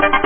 thank you.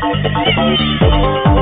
Thank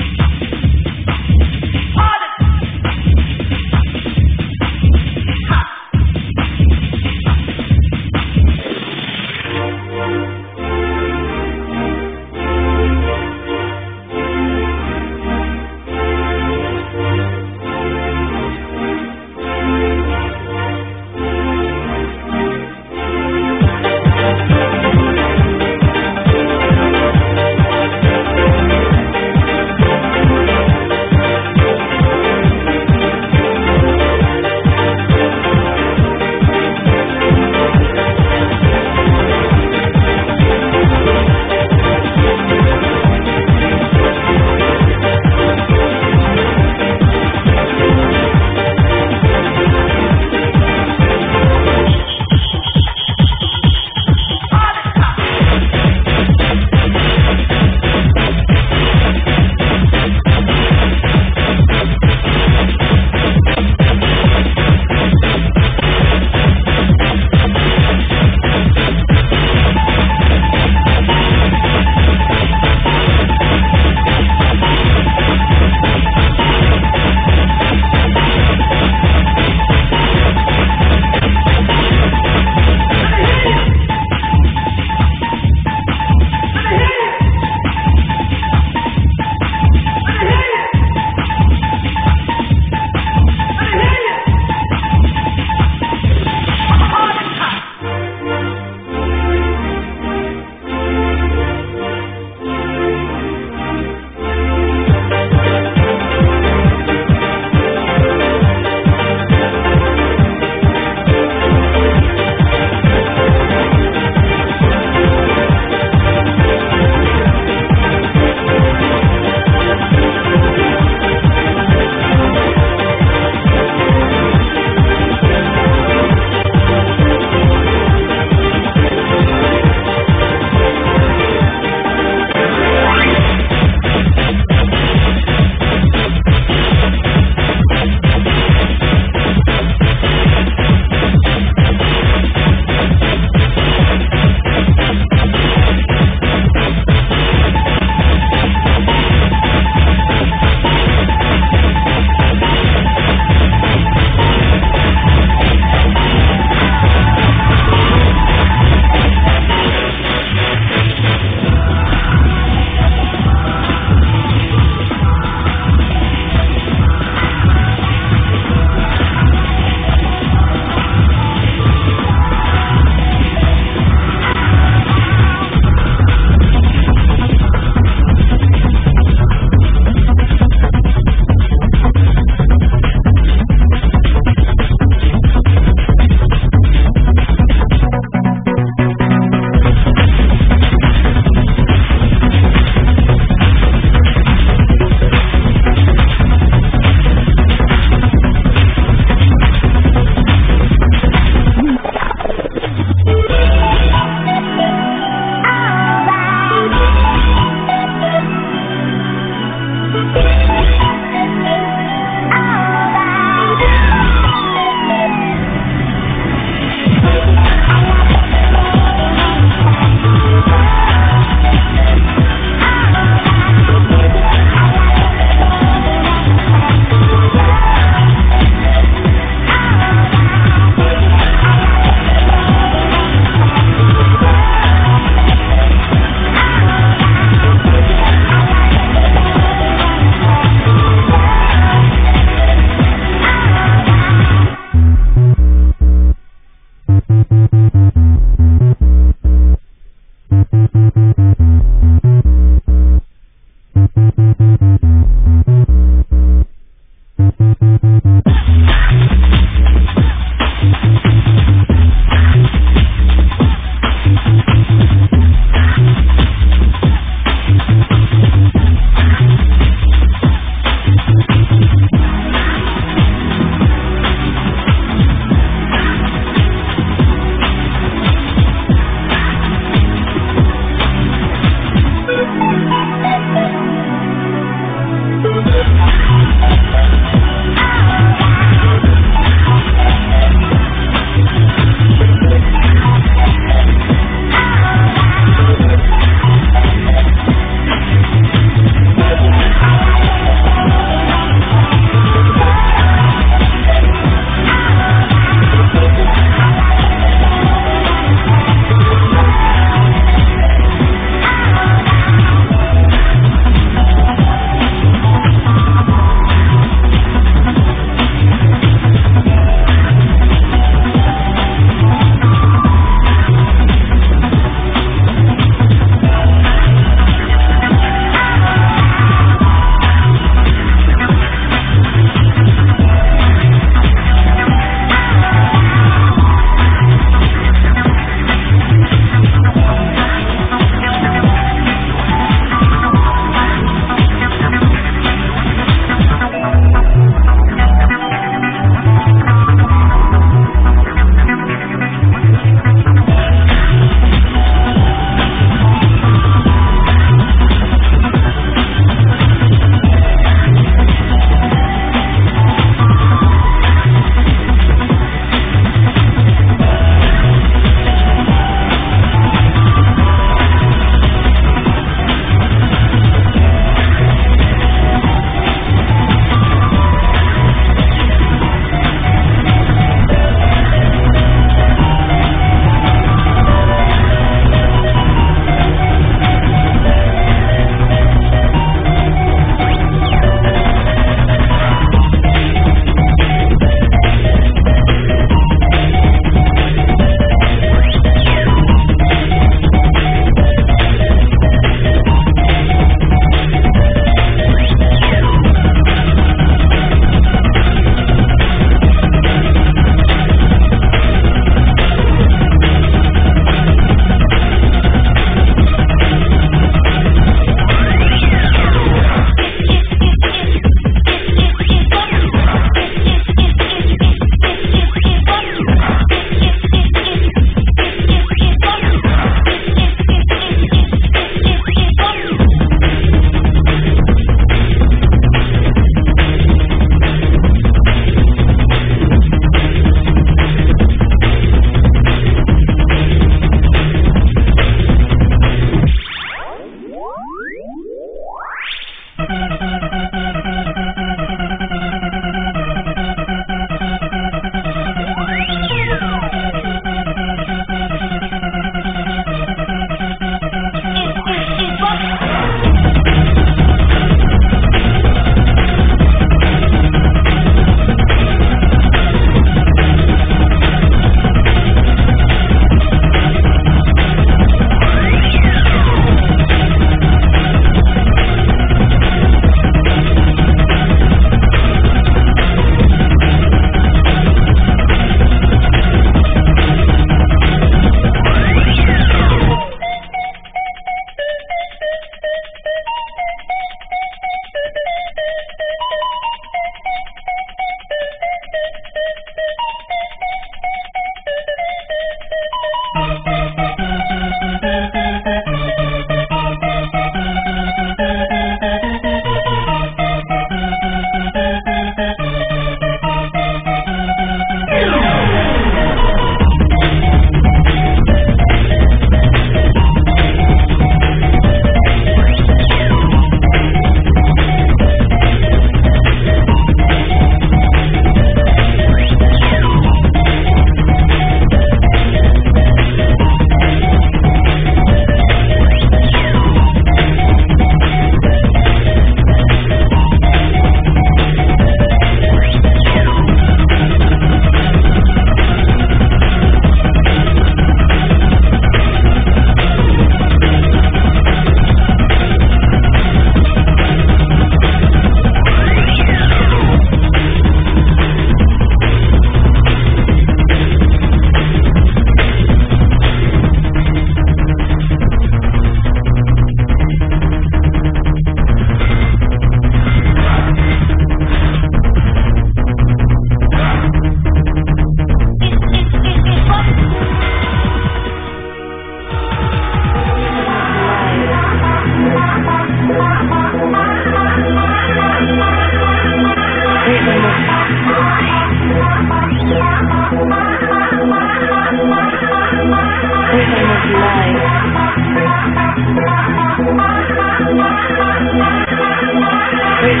Thank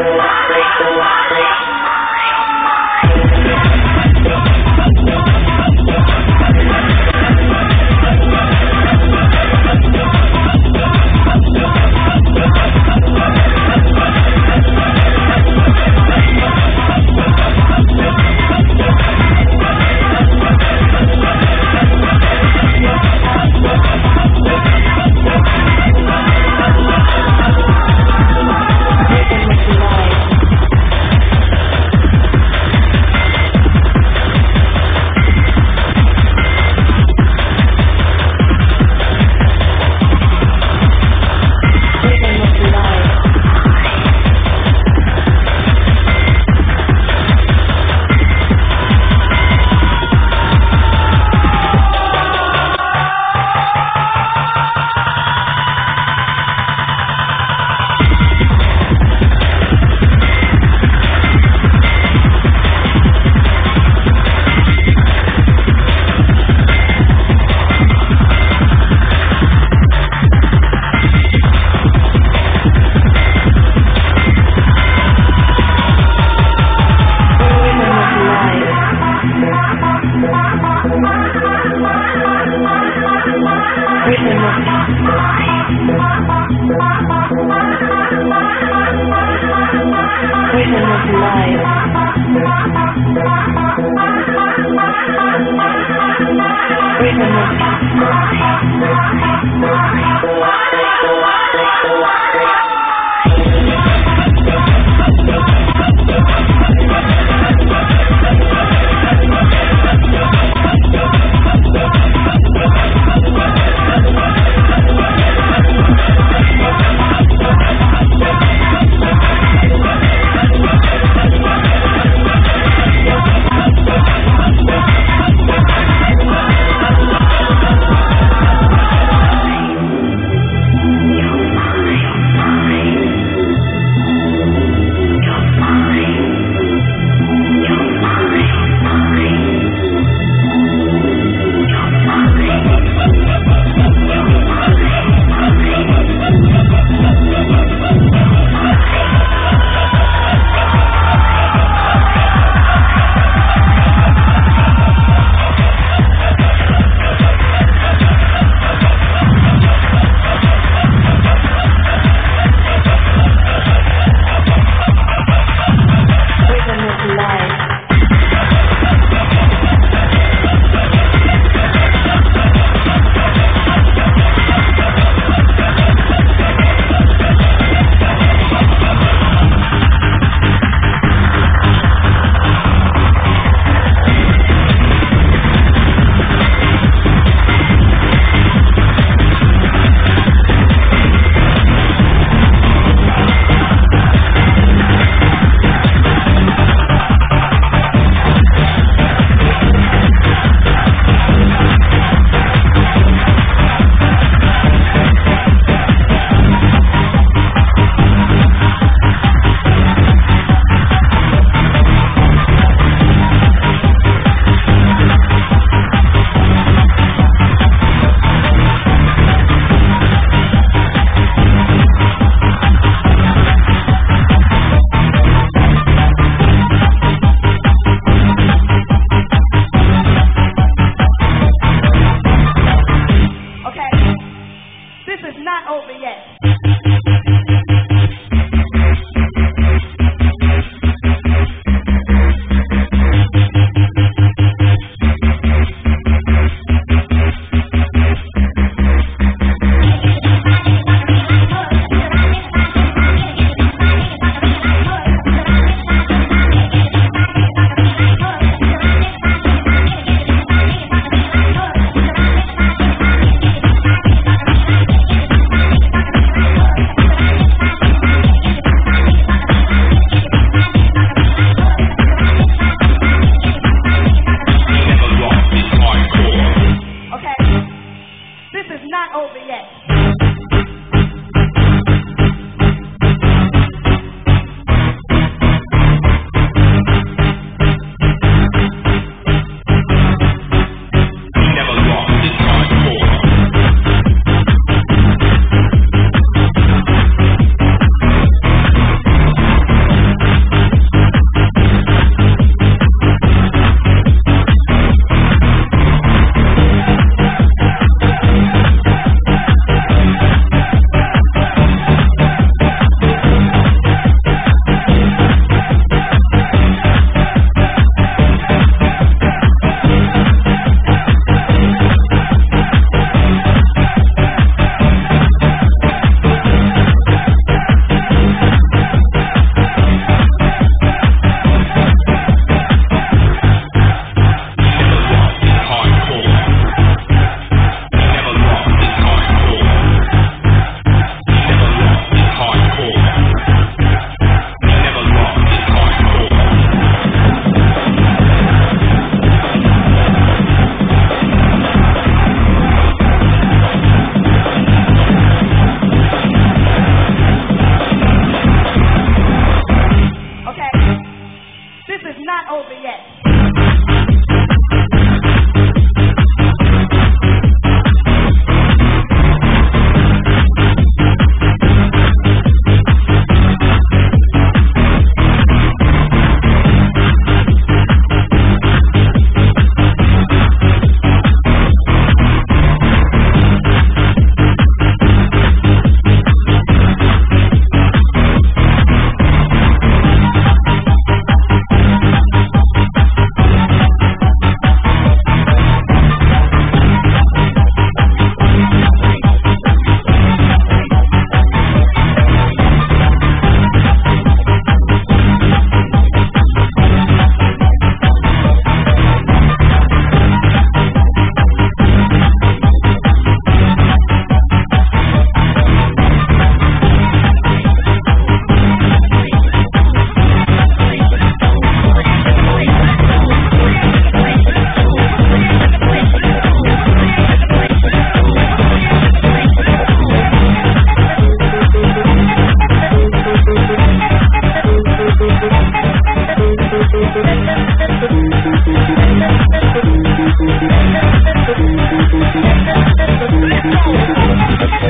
you.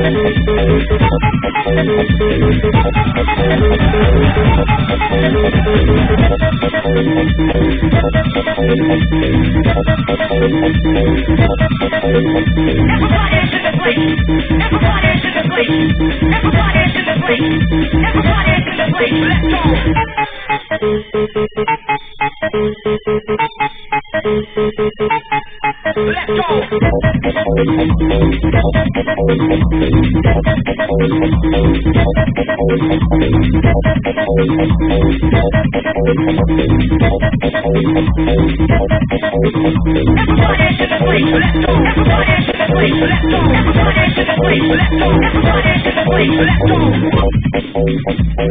Everybody into the place. Everybody into the place. Let's go. Let's go.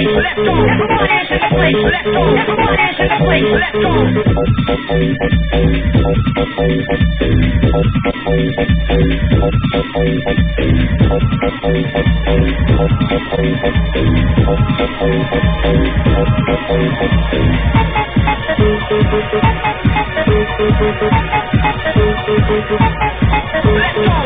place. Let's the the Let's go.